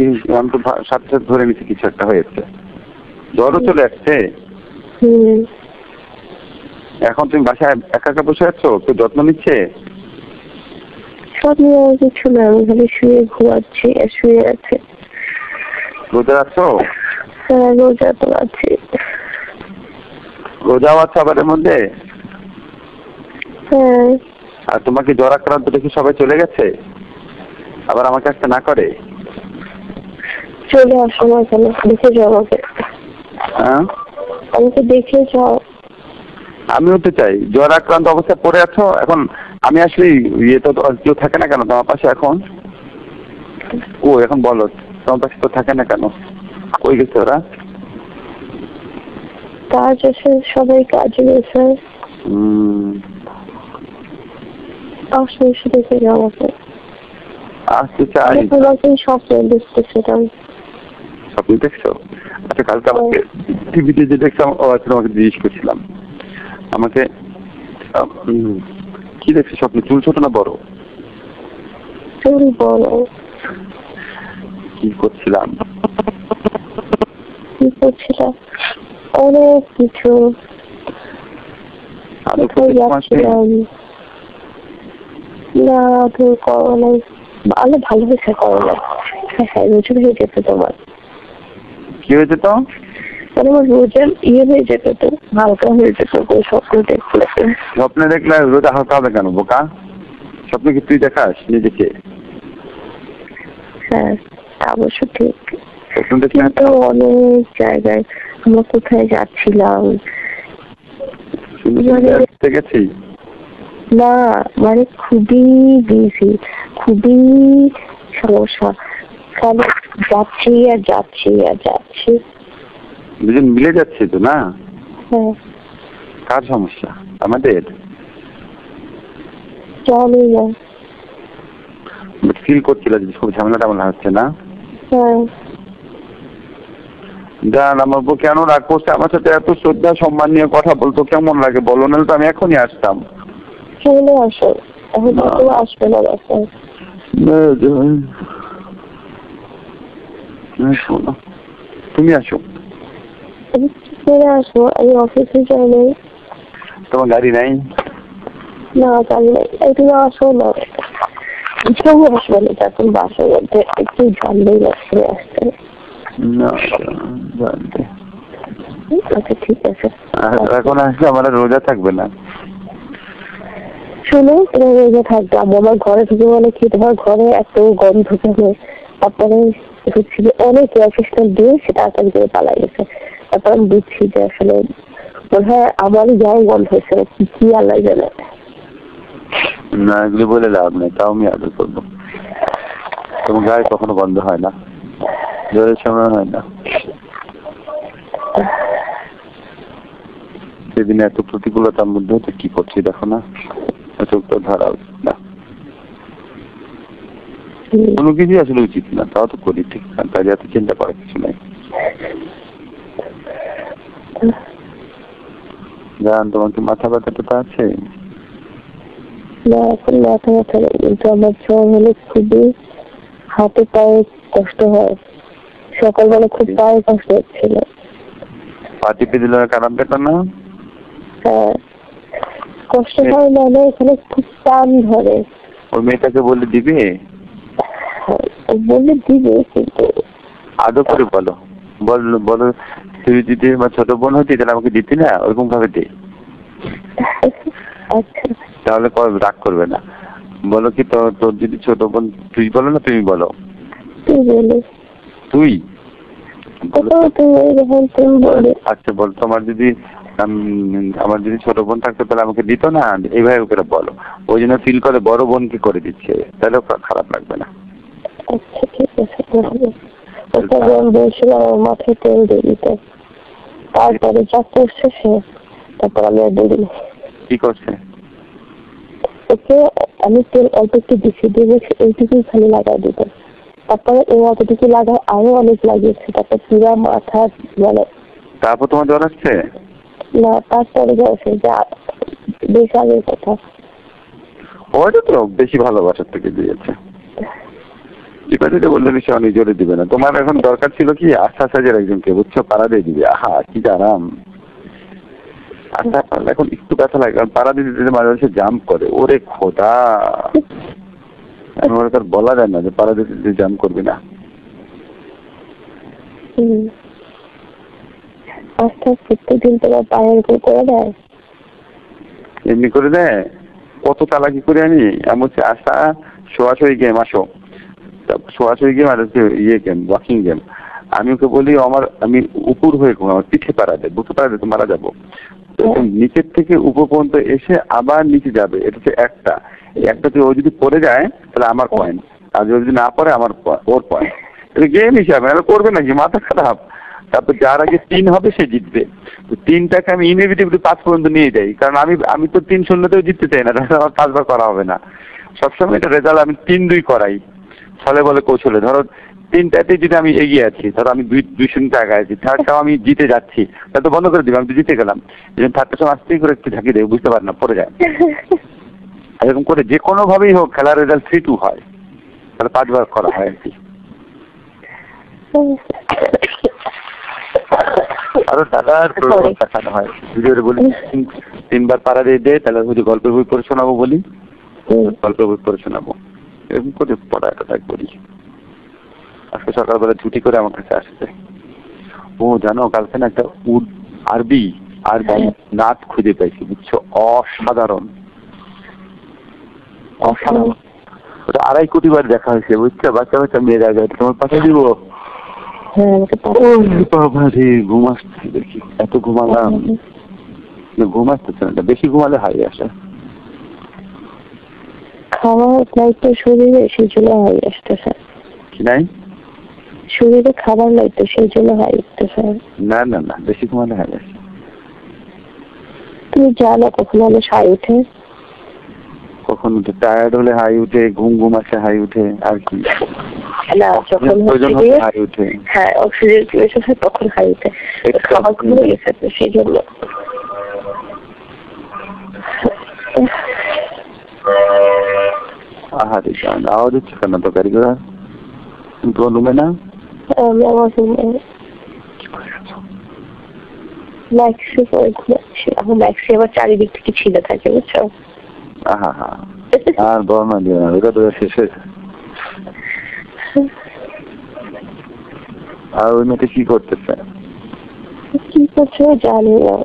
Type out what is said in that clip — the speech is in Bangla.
কি আমি তো সাথে সাথে ধরে নিচ্ছি কিছু একটা হয়েছে। জ্বরও চলে আসছে? এখন তুমি বাসায় একা একা বসে আছো? কেউ যত্ন নিচ্ছে? নিয়ে কিছু না আমি খালি শুয়ে ঘুমাচ্ছি শুয়ে আছে। রোজা আছো? হ্যাঁ রোজা তো আছে। রোজাও আছে আবার এর মধ্যে? হ্যাঁ। আর তোমাকে জ্বর আক্রান্ত দেখি সবাই চলে গেছে? আবার আমাকে আসতে না করে? চলে আসো না কেন? দেখে যাও আমাকে। হ্যাঁ? আমাকে দেখে যাও। আমিও তো চাই। জ্বর আক্রান্ত অবস্থায় পড়ে আছো? এখন আমি আসলে ইয়ে তো কেউ থাকে না কেন? তোমার পাশে এখন? ও এখন বলো। তোমার পাশে তো থাকে না কেন? কই গেছে ওরা? কাজ আছে সবাই কাজে গেছে উম, আসো এসে দেখে যাও আমাকে। আসতে চাই। তোমাকে স্বপ্নে স্বপ্ন দেখছ? আচ্ছা কালকে আমাকে টিভিতে যে দেখছিলাম ও আচ্ছা তোমাকে জিজ্ঞেস করছিলাম। আমাকে কি দেখছ? স্বপ্নে চুল ছোট না বড়? চুল বড়। কি করছিলাম? কি করছিলাম? অনেক কিছু। না তুমি করো নাই ভালো ভালো হয়েছে করো না হ্যাঁ হ্যাঁ হয়ে যেত তোমার। কি হয়েছে তো? মানে আমার রোজা ইয়ে হয়ে যেত তো হালকা হয়ে যেত ওই স্বপ্ন দেখলে স্বপ্নে দেখলে রোজা হালকা হবে কেন বোকা? স্বপ্নে কি তুই দেখাস নিজেকে? হ্যাঁ অবশ্য ঠিক। কিন্তু অনেক জায়গায় আমরা কোথায় যাচ্ছিলাম? দেখতে গেছি? না মানে খুবই বিজি খুবই সমস্যা। কারণ যাচ্ছি আর যাচ্ছি আর যাচ্ছি। দুজন মিলে যাচ্ছে তো না? হ্যাঁ। কার সমস্যা? আমাদের? জানি না। ফিল করছিল যে খুব ঝামেলা টামেলা হচ্ছে না? হ্যাঁ। জান আমার বউ কেন রাগ করছে? আমার সাথে এত শ্রদ্ধা সম্মান নিয়ে কথা বলতো কেমন লাগে বলো? নাহলে তো আমি এখনই আসতাম। চলে আসো। এখন না। তো আসবে না শোনো তুমি আসো। আমি কি করে আসব? আমি অফিসে নাই। তোমার গাড়ি নাই? না জানি না এই তুমি আসো না। কেউ আসবে না একটু জানলেই লাগছে আসতে। না জানতে আচ্ছা ঠিক আছে। এখন আসলে আমার রোজা থাকবে না। শুনো তোমার রোজা থাকবে। আমি আমার ঘরে থেকে বলে কি? তোমার ঘরে এত গন্ধ থাকে তারপরে যে অনেক অ্যাসিস্ট্যান্ট দিয়ে সেটা তাড়াতাড়ি করে পালাই গেছে। তারপর আমি বুঝছি যে আসলে মনে হয় আমারই গায়ে গন্ধ হয়েছে, কি আল্লাহ জানে। না, এগুলি বলে লাভ নেই, তাও আমি আদর করব। তোমার গায়ে কখনো বন্ধ হয় না জ্বরের সময় হয় না। সেদিন এত প্রতিকূলতার মধ্যে তো কি করছি দেখো না চোখটা ধরা। কোনো কিছুই আসলে উচিত না তাও তো করি ঠিক না তাই এত চিন্তা করার কিছু নাই। জান তোমার কি মাথা ব্যথা টথা আছে? না এখন মাথা ব্যথা নেই কিন্তু আমার জ্বর হলে খুবই হাতে পায়ে কষ্ট হয়। সকালবেলা খুব পায়ে কষ্ট হচ্ছিল। পা টিপে দিলে কারণ পেত না? হ্যাঁ কষ্ট হয় মানে এখানে খুব টান ধরে। ওই মেয়েটাকে বলে দিবে? বললে দিবে কিন্তু আদৌ করে বলো। বল বলো তুই যদি আমার ছোট বোন হতি তাহলে আমাকে দিতি না? ওরকম ভাবে দে। আচ্ছা। তাহলে রাগ করবে না। বলো কি তোর যদি ছোট বোন তুই বলো না তুমি বলো। তুই বলে। বলো বলে আচ্ছা বল তোমার যদি আমার যদি ছোট বোন থাকতো তাহলে আমাকে দিত না? এইভাবে করে বলো। ওই জন্য ফিল করে বড় বোনকে করে দিচ্ছে। তাহলে খারাপ লাগবে না। আচ্ছা ঠিক আছে বলব ওটা বোন বলছিল আমার মাথায় তেল দিয়ে দিতে তারপরে যা করছে সে তারপর আমি আর বলি কি করছে? ওকে আমি তেল অল্প একটু দিচ্ছি দিয়ে বলছি এইটুকুই খালি লাগাই দিতে তারপরে ও অতটুকু লাগায় আরও অনেক লাগিয়েছে তারপর পুরা মাথা মানে তারপর তোমার জ্বর আসছে? না তারপরে যাচ্ছে যা বেশ আগের কথা। ওইটা তো বেশি ভালোবাসার থেকে দিয়েছে। এবারে বললে সে অনেক জোরে দিবে না। তোমার এখন দরকার ছিল কি? আস্থা সাজের একজনকে বুঝছ? পাড়া দিয়ে দিবে। আহা কি আরাম আচ্ছা এখন একটু ব্যথা লাগে কারণ পাড়া দিতে দিতে মাঝে মাঝে জাম্প করে। ওরে খোদা! ওরা তার বলা যায় না যে পাড়া দিতে দিতে জাম্প করবি না। আস্তে প্রত্যেকদিন তোমার পায়ের উপর করে দেয়। এমনি করে দেয়? কত চালাকি করে আমি? আমি হচ্ছে আশা শোয়াশোয়ী গেম আসো। শোয়াশোয়ী গেম আর হচ্ছে ইয়ে গেম ওয়াকিং গেম আমি ওকে বলি আমার আমি উপর হয়ে ঘুম আমার পিঠে পাড়া দেয় বুকে পাড়া দিয়ে তো মারা যাব। তো নিচের থেকে উপর পর্যন্ত এসে আবার নিচে যাবে এটা হচ্ছে একটা। এই একটা ও যদি পড়ে যায় তাহলে আমার পয়েন্ট আর যদি না পড়ে আমার ওর পয়েন্ট এটা গেম হিসাবে আর করবে নাকি মাথা খারাপ। তারপর যার আগে তিন হবে সে জিতবে। তো তিনটাকে আমি ইনএভিটেবলি পাঁচ পর্যন্ত নিয়ে যাই কারণ আমি আমি তো তিন শূন্যতেও জিততে চাই না আমার পাঁচবার করা হবে না। সবসময় এটা রেজাল্ট আমি তিন দুই করাই। ফলে বলে কৌশলে। ধরো তিনটাতে যদি আমি এগিয়ে আছি ধরো আমি দুই দুই শূন্য আগে আছি থার্ডটাও আমি জিতে যাচ্ছি তাহলে তো বন্ধ করে দিবে আমি তো জিতে গেলাম। থার্ডটা সময় আস্তেই করে একটু ঝাঁকি দেবে বুঝতে পারে না পড়ে যায়। এরকম করে যে কোনো ভাবেই হোক খেলার রেজাল্ট থ্রি টু হয়। তাহলে পাঁচবার করা হয় আর কি। আরও দাদার দেখানো হয়। ওরে বলি তিন- তিনবার পাড়া দিয়ে দে তাহলে যদি গল্পের বই পড়ে শোনাবো বলি গল্পের বই পড়ে শোনাবো। এরকম করে পড়াটা করি। আজকে সকালবেলা ছুটি করে আমার কাছে আসছে। ও জানো কালকে না একটা উড আরবি আরবি নাচ খুঁজে পেয়েছি বুঝছ? অসাধারণ। অসাধারণ। ওটা আড়াই কোটি বার দেখা হয়েছে বুঝছ? বাচ্চা বাচ্চা মেয়েরা যায় তোমার পাঠিয়ে দিব। হ্যাঁ বাবা রে ঘুম আসছে দেখি। এত ঘুমালাম। ঘুম আসতেছে না বেশি ঘুমালে হাই আসে। খাওয়ার নাই শরীরে সেই জন্য হাই আসতেছে। নাই? শরীরে খাবার নাই তো সেই জন্য হাই উঠতেছে না না না বেশি ঘুমালে আসে। তুমি জানো কখন আমার হাই উঠে? কখন উঠে টায়ার্ড হলে হাই উঠে ঘুম ঘুম আসে হাই উঠে আর কি। না যখন হাই উঠে। হ্যাঁ অক্সিজেন ক্রিয়েশন হয় তখন হাই উঠে। খাবার গেছে সেই জন্য। আহারে জান আওয়াজ হচ্ছে কেন তো কারিগর তুমি তোমার রুমে না আমি আমার রুমে ম্যাক্সি আবার চারিদিক থেকে ছিঁড়ে থাকে বুঝছ আর বর্ণা দিও না ওটা তো শেষ হয়েছে আর ওই মেয়েটা কি করতেছে কি করছে জানি না